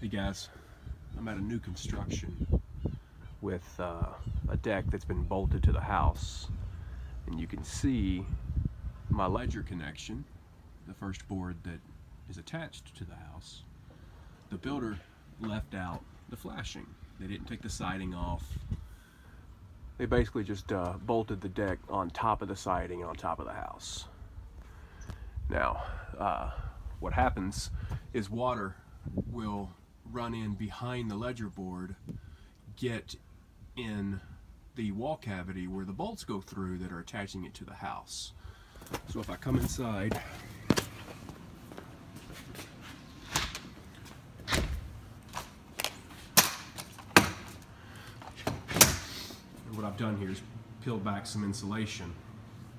Hey guys, I'm at a new construction with uh, a deck that's been bolted to the house and you can see my ledger connection, the first board that is attached to the house. The builder left out the flashing. They didn't take the siding off. They basically just uh, bolted the deck on top of the siding on top of the house. Now, uh, what happens is water will run in behind the ledger board, get in the wall cavity where the bolts go through that are attaching it to the house. So if I come inside, what I've done here is peel back some insulation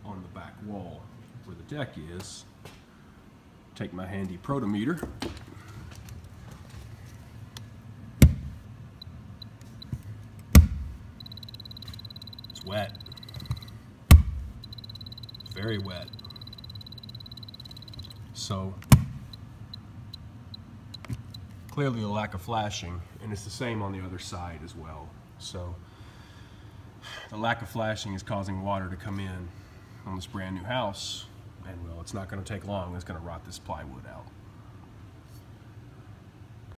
on the back wall where the deck is. Take my handy Protimeter. It's wet. It's Very wet. So clearly a lack of flashing and it's the same on the other side as well. So the lack of flashing is causing water to come in on this brand new house and well it's not going to take long. It's going to rot this plywood out